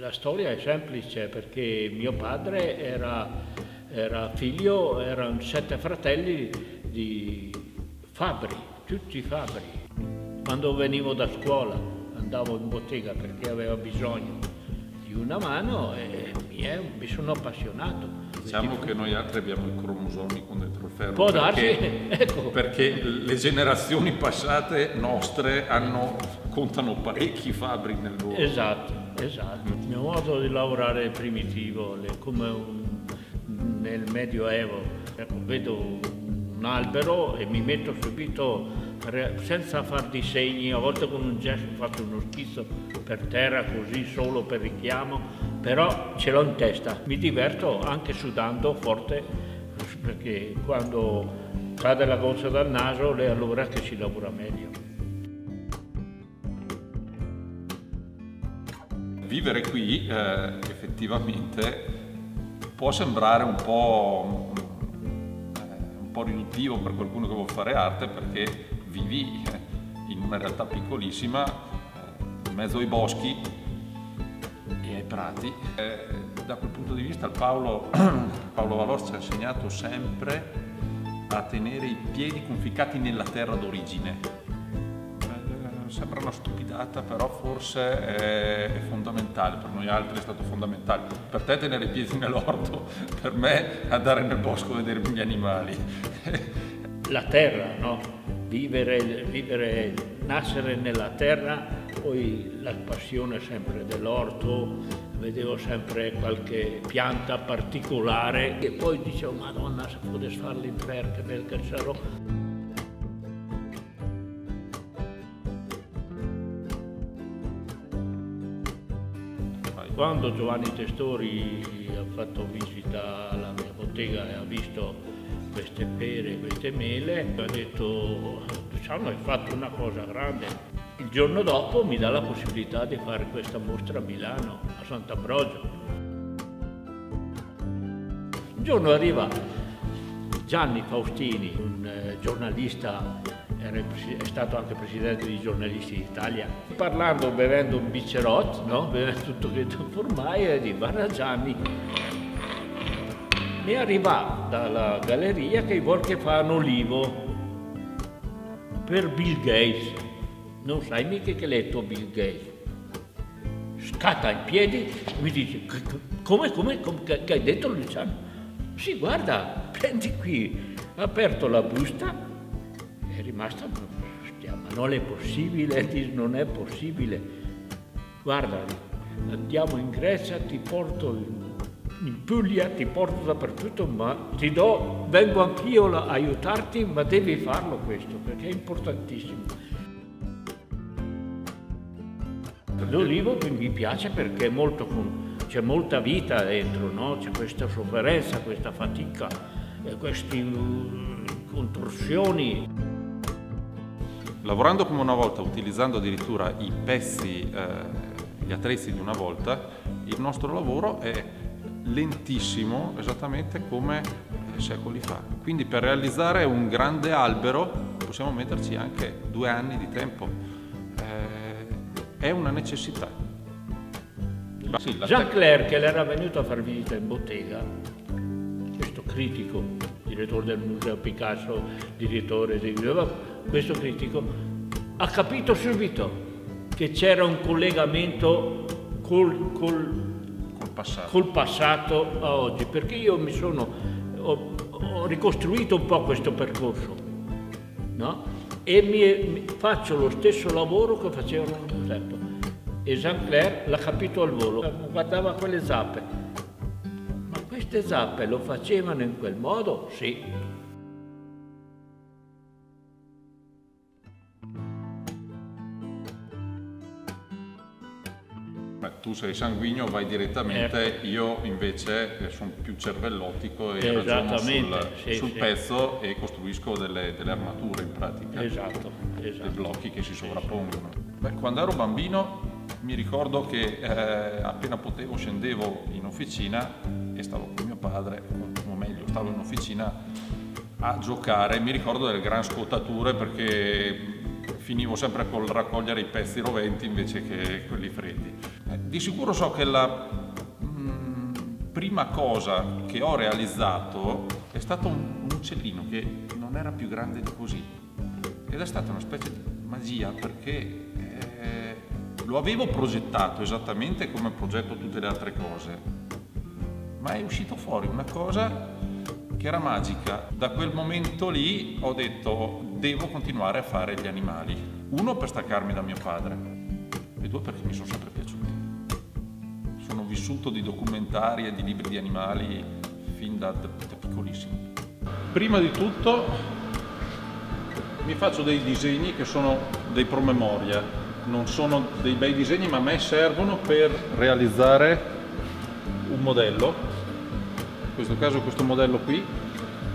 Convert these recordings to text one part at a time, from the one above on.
la storia è semplice perché mio padre era, era figlio, erano sette fratelli di fabbri, tutti fabbri. Quando venivo da scuola andavo in bottega perché aveva bisogno di una mano e mi, è, mi sono appassionato. Diciamo che noi altri abbiamo i cromosomi con dentro il ferro. Può darsi, perché, ecco. perché le generazioni passate nostre hanno, contano parecchi fabbri nel loro. Esatto, esatto. Il mio modo di lavorare è primitivo, come un- nel Medioevo. Ecco, vedo un albero e mi metto subito senza far disegni, a volte con un gesto faccio uno schizzo per terra così solo per richiamo, però ce l'ho in testa. Mi diverto anche sudando forte perché quando cade la goccia dal naso è allora che si lavora meglio. Vivere qui eh, effettivamente può sembrare un po', eh, un po' riduttivo per qualcuno che vuole fare arte perché vivi eh, in una realtà piccolissima, eh, in mezzo ai boschi e ai prati. Da quel punto di vista Paolo, Paolo Valor ci ha insegnato sempre a tenere i piedi conficcati nella terra d'origine. Eh, Sembra una stupidata, però forse è, fondamentale, per noi altri è stato fondamentale. Per te tenere i piedi nell'orto, per me andare nel bosco a vedere gli animali. la terra, no? vivere, vivere, nascere nella terra, poi la passione sempre dell'orto, vedevo sempre qualche pianta particolare e poi dicevo madonna se potessi fare l'inferno che bel che sarò. Quando Giovanni Testori ha fatto visita alla mia bottega e ha visto queste pere, queste mele, ha detto diciamo hai fatto una cosa grande. Il giorno dopo mi dà la possibilità di fare questa mostra a Milano, a Sant'Ambrogio. Un giorno arriva Gianni Faustini, un eh, giornalista, è stato anche presidente di Giornalisti d'Italia, parlando, bevendo un bicerot, no? bevendo tutto che formai e di guarda Gianni, mi arriva dalla galleria che vuol che fa un olivo per Bill Gates. Non sai mica che letto Bill Gates. Scatta in piedi, mi dice, "C- c- come, come, come che, hai detto Luciano? Sì, guarda, prendi qui. Ha aperto la busta, rimasta, "Stia, ma non è possibile, non è possibile. Guarda, andiamo in Grecia, ti porto in, Puglia, ti porto dappertutto, ma ti do, vengo anch'io a aiutarti, ma devi farlo questo, perché è importantissimo. L'olivo mi piace perché c'è molta vita dentro, no? c'è questa sofferenza, questa fatica, e queste mm, contorsioni. Lavorando come una volta, utilizzando addirittura i pezzi, eh, gli attrezzi di una volta, il nostro lavoro è lentissimo, esattamente come eh, secoli fa. Quindi per realizzare un grande albero possiamo metterci anche due anni di tempo. Eh, è una necessità. Sì, la Jean che era venuto a far visita in bottega, questo critico, direttore del Museo Picasso, direttore di... questo critico, ha capito subito che c'era un collegamento col, col, col passato. col passato a oggi, perché io mi sono, ho, ho ricostruito un po' questo percorso, no? E mi, faccio lo stesso lavoro che facevano un tempo. E Jean Clair l'ha capito al volo, guardava quelle zappe. Ma queste zappe lo facevano in quel modo? Sì. Beh, tu sei sanguigno, vai direttamente, io invece eh, sono più cervellottico e ragiono sul, sì, sul sì. pezzo e costruisco delle, delle armature in pratica, Esatto, dei esatto. blocchi che si sovrappongono. Beh, quando ero bambino mi ricordo che eh, appena potevo scendevo in officina e stavo con mio padre, o meglio, stavo in officina a giocare. Mi ricordo delle gran scuotature perché finivo sempre col raccogliere i pezzi roventi invece che quelli freddi. Eh, di sicuro so che la mm, prima cosa che ho realizzato è stato un, uccellino che non era più grande di così ed è stata una specie di magia perché eh, lo avevo progettato esattamente come progetto tutte le altre cose, ma è uscito fuori una cosa che era magica. Da quel momento lì ho detto devo continuare a fare gli animali. Uno per staccarmi da mio padre e due perché mi sono sempre piaciuti. Sono vissuto di documentari e di libri di animali fin da, da, piccolissimo. Prima di tutto mi faccio dei disegni che sono dei promemoria, non sono dei bei disegni ma a me servono per realizzare un modello in questo caso questo modello qui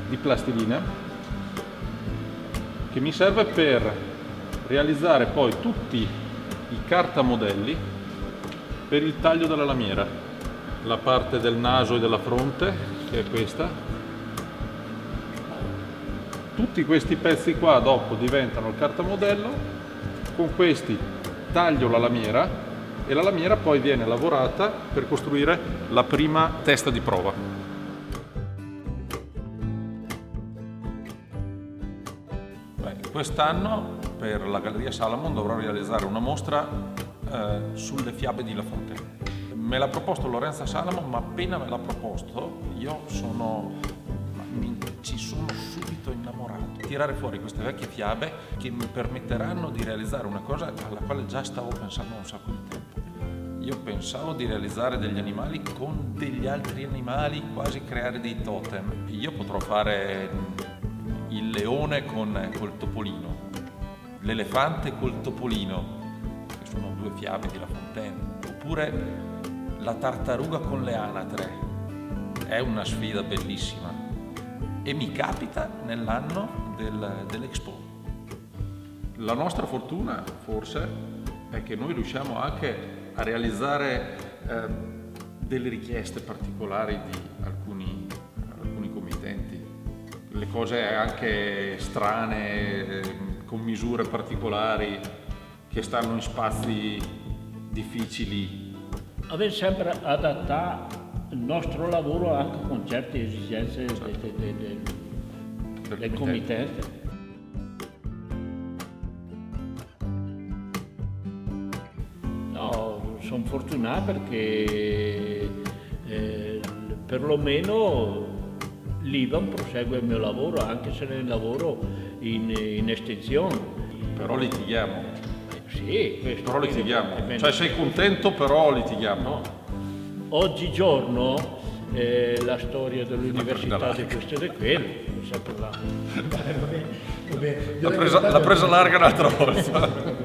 di plastilina che mi serve per realizzare poi tutti i cartamodelli per il taglio della lamiera. La parte del naso e della fronte che è questa. Tutti questi pezzi qua dopo diventano il cartamodello. Con questi taglio la lamiera e la lamiera poi viene lavorata per costruire la prima testa di prova Quest'anno per la Galleria Salomon dovrò realizzare una mostra eh, sulle fiabe di La Fontaine. Me l'ha proposto Lorenza Salomon, ma appena me l'ha proposto io sono, mi, ci sono subito innamorato. Tirare fuori queste vecchie fiabe che mi permetteranno di realizzare una cosa alla quale già stavo pensando un sacco di tempo. Io pensavo di realizzare degli animali con degli altri animali, quasi creare dei totem. Io potrò fare il leone con, col topolino, l'elefante col topolino, che sono due fiabe di La Fontaine, oppure la tartaruga con le anatre. È una sfida bellissima e mi capita nell'anno del, dell'Expo. La nostra fortuna forse è che noi riusciamo anche a realizzare eh, delle richieste particolari di le cose anche strane, con misure particolari, che stanno in spazi difficili. Avere sempre adattato il nostro lavoro anche con certe esigenze certo. de, de, de, del committente. No, sono fortunato perché eh, perlomeno l'IVAN prosegue il mio lavoro, anche se ne lavoro in, in estensione. Però litighiamo. Eh, sì, questo. Però litighiamo. Cioè sei contento, però litighiamo. No. Oggigiorno eh, la storia dell'università di questo e di quello, sempre là. L'ha presa, presa larga un'altra volta.